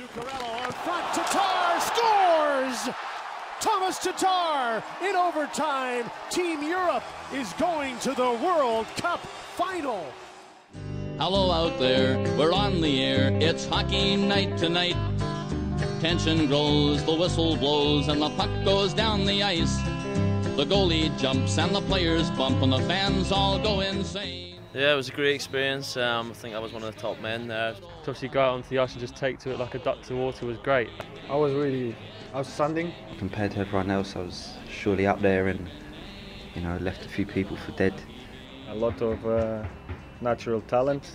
Zuccarello on front. Tatar scores! Tomas Tatar in overtime. Team Europe is going to the World Cup final. Hello out there, we're on the air. It's hockey night tonight. Tension grows, the whistle blows, and the puck goes down the ice. The goalie jumps and the players bump, and the fans all go insane. Yeah, it was a great experience. Um, I think I was one of the top men there. To obviously go out onto the ice and just take to it like a duck to water was great. I was really outstanding. Compared to everyone else, I was surely up there and, you know, left a few people for dead. A lot of uh, natural talent.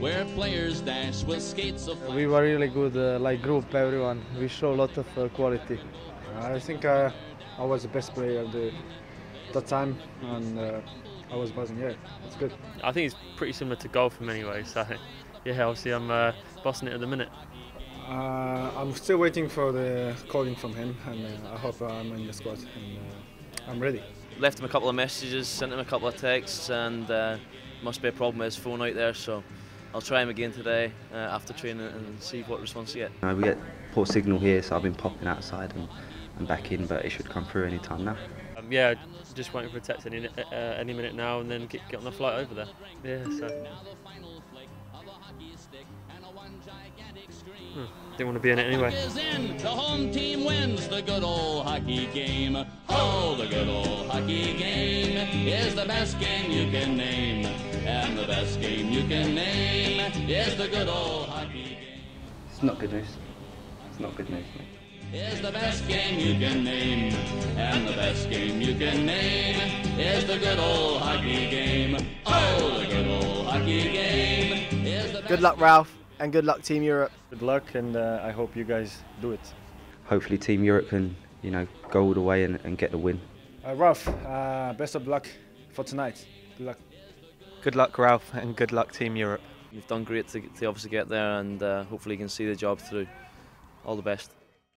Where players dash with skates of We were really good, uh, like group, everyone. We show a lot of uh, quality. I think uh, I was the best player of the that time, and uh, I was buzzing. Yeah, it's good. I think it's pretty similar to golf in many ways. So, yeah, obviously I'm uh, bossing it at the minute. Uh, I'm still waiting for the calling from him, and uh, I hope I'm in the squad and uh, I'm ready. Left him a couple of messages, sent him a couple of texts, and uh, must be a problem with his phone out there. So I'll try him again today uh, after training and see what response he get. You know, we get poor signal here, so I've been popping outside and, and back in, but it should come through any time now. Um, yeah, just waiting for a text any, uh, any minute now and then get, get on the flight over there. Yeah, so. Hmm, didn't want to be in it anyway. In. The home team wins the good old hockey game. Oh, the good old hockey game is the best game you can name. And the best game you can name is the good old hockey game. It's not good news. It's not good news, mate. Is the best game you can name. And the best game you can name is the good old hockey game. Oh, the good old hockey game is the Good luck, Ralph, and good luck, Team Europe. Good luck, and uh, I hope you guys do it. Hopefully Team Europe can, you know, go all the way and, and get the win. Uh, Ralph, uh, best of luck for tonight. Good luck. Good luck, Ralph, and good luck, Team Europe. You've done great to, to obviously get there, and uh, hopefully you can see the job through. All the best.